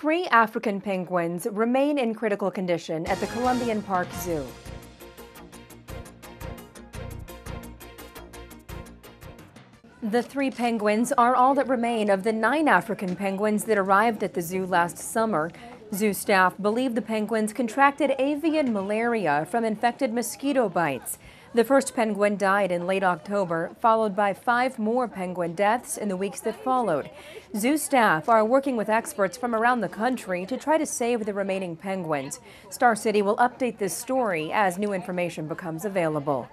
Three African penguins remain in critical condition at the Columbian Park Zoo. The three penguins are all that remain of the nine African penguins that arrived at the zoo last summer. Zoo staff believe the penguins contracted avian malaria from infected mosquito bites. The first penguin died in late October, followed by five more penguin deaths in the weeks that followed. Zoo staff are working with experts from around the country to try to save the remaining penguins. Star City will update this story as new information becomes available.